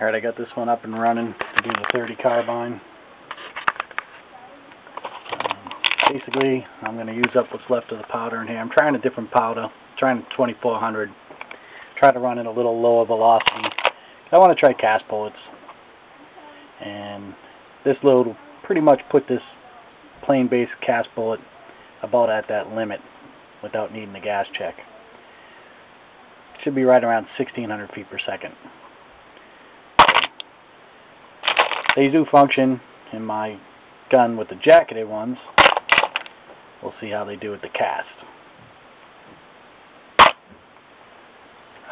Alright, I got this one up and running to do the 30 carbine. Um, basically, I'm going to use up what's left of the powder in here. I'm trying a different powder, trying 2400. Try to run it a little lower velocity. I want to try cast bullets. And this load will pretty much put this plain base cast bullet about at that limit without needing the gas check. Should be right around 1600 feet per second. They do function in my gun with the jacketed ones. We'll see how they do with the cast.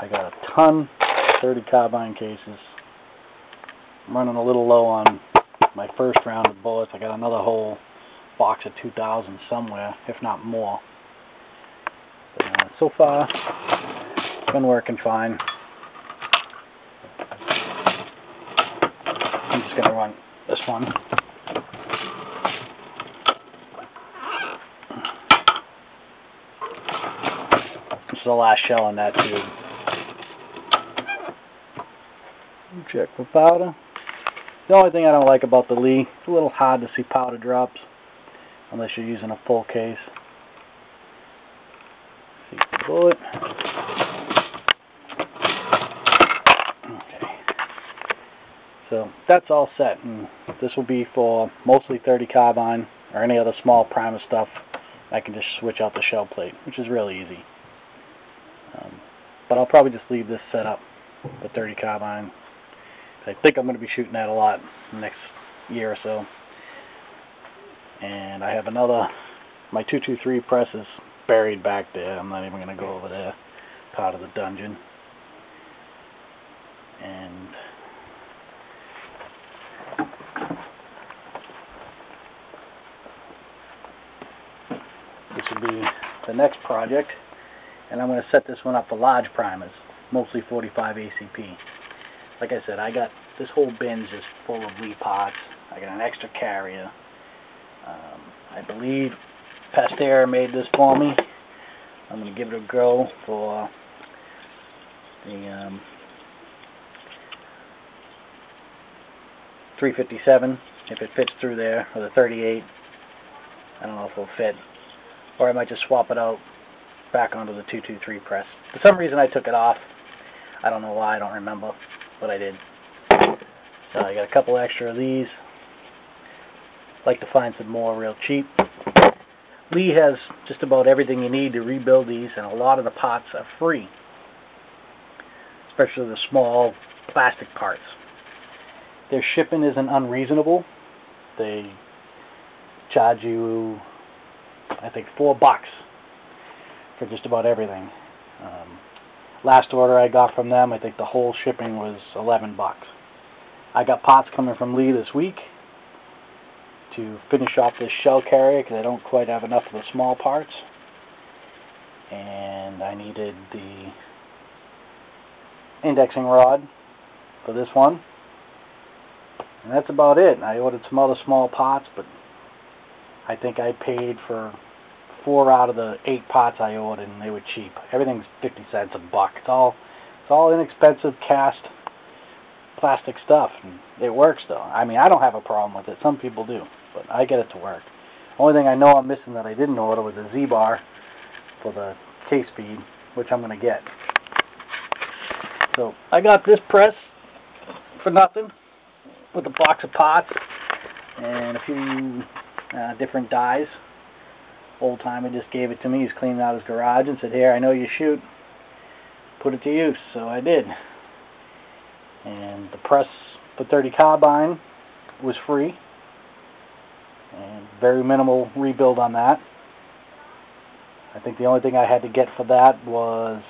I got a ton of 30 carbine cases. I'm running a little low on my first round of bullets. I got another whole box of 2,000 somewhere, if not more. But, uh, so far, it's been working fine. I'm just going to run this one. This is the last shell in that tube. Check for powder. The only thing I don't like about the Lee, it's a little hard to see powder drops unless you're using a full case. See the bullet. So that's all set and this will be for mostly 30 carbine or any other small primer stuff. I can just switch out the shell plate, which is really easy. Um, but I'll probably just leave this set up for 30 carbine. I think I'm going to be shooting that a lot next year or so. And I have another, my 223 press is buried back there. I'm not even going to go over there, part of the dungeon. And this will be the next project. And I'm going to set this one up for large primers, mostly 45 ACP like I said, I got this whole bin's just full of Lee pots. I got an extra carrier. Um, I believe Pasteur made this for me. I'm going to give it a go for the um, 357 if it fits through there, or the 38. I don't know if it'll fit. Or I might just swap it out back onto the 223 press. For some reason I took it off. I don't know why, I don't remember but I did. So I got a couple extra of these. Like to find some more real cheap. Lee has just about everything you need to rebuild these, and a lot of the pots are free. Especially the small plastic parts. Their shipping isn't unreasonable. They charge you, I think, four bucks for just about everything. Um, Last order I got from them, I think the whole shipping was 11 bucks. I got pots coming from Lee this week to finish off this shell carrier because I don't quite have enough of the small parts. And I needed the indexing rod for this one. And that's about it. I ordered some other small pots, but I think I paid for four out of the eight pots I ordered, and they were cheap. Everything's 50 cents a buck. It's all, it's all inexpensive cast plastic stuff. And it works, though. I mean, I don't have a problem with it. Some people do, but I get it to work. Only thing I know I'm missing that I didn't order was a Z-bar for the case feed, which I'm going to get. So I got this press for nothing with a box of pots and a few uh, different dies old timer just gave it to me. He's cleaning out his garage and said, here, I know you shoot. Put it to use. So I did. And the press the 30 carbine was free. And very minimal rebuild on that. I think the only thing I had to get for that was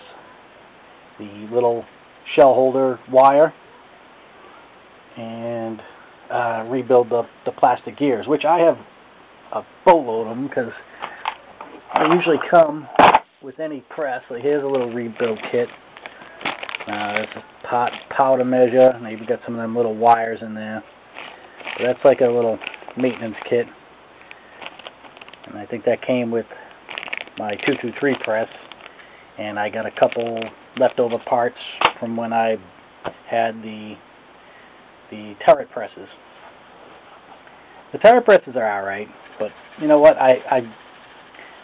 the little shell holder wire and uh, rebuild the, the plastic gears, which I have a boatload of them because I usually come with any press. Like here's a little rebuild kit. Uh, there's a pot powder measure. Maybe got some of them little wires in there. But that's like a little maintenance kit. And I think that came with my 223 press. And I got a couple leftover parts from when I had the the turret presses. The turret presses are alright, but you know what? I, I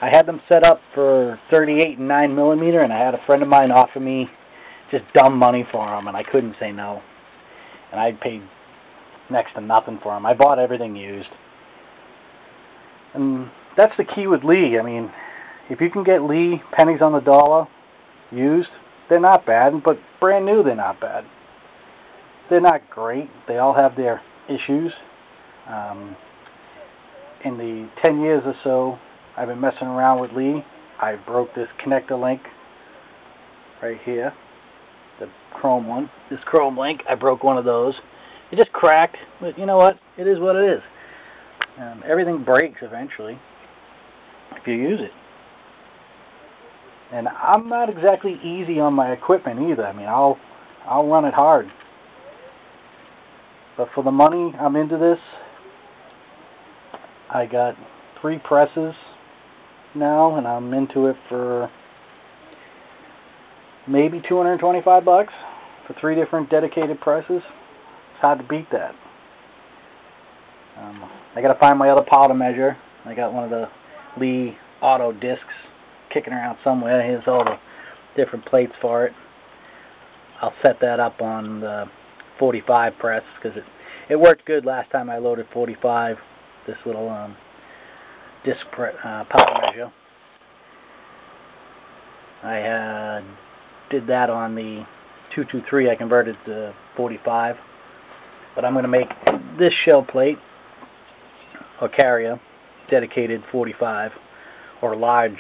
I had them set up for 38 and 9 millimeter, and I had a friend of mine offer me just dumb money for them, and I couldn't say no. And I paid next to nothing for them. I bought everything used. And that's the key with Lee. I mean, if you can get Lee pennies on the dollar used, they're not bad, but brand new, they're not bad. They're not great. They all have their issues. Um, in the 10 years or so I've been messing around with Lee, I broke this connector link right here, the chrome one. This chrome link, I broke one of those. It just cracked, but you know what? It is what it is. Um, everything breaks eventually if you use it. And I'm not exactly easy on my equipment either. I mean, I'll I'll run it hard. But for the money I'm into this, I got three presses now, and I'm into it for maybe 225 bucks for three different dedicated presses. It's hard to beat that. Um, I gotta find my other powder measure. I got one of the Lee auto discs kicking around somewhere. Here's all the different plates for it. I'll set that up on the 45 press because it it worked good last time I loaded 45. This little um, disc uh, powder measure. I uh, did that on the 223. I converted to 45. But I'm going to make this shell plate or carrier dedicated 45 or large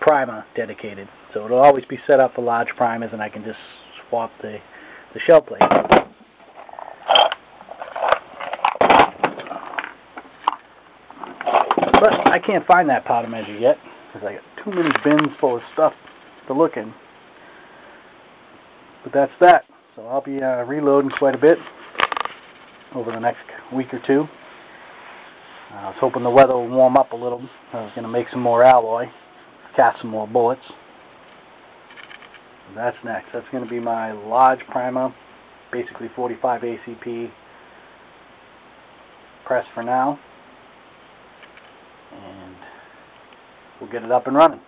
primer dedicated. So it'll always be set up for large primers and I can just swap the, the shell plate. But I can't find that powder measure yet because I got too many bins full of stuff to look in. But that's that. So I'll be uh, reloading quite a bit over the next week or two. Uh, I was hoping the weather will warm up a little. I was going to make some more alloy, cast some more bullets. That's next. That's going to be my large primer, basically 45 ACP press for now. And we'll get it up and running.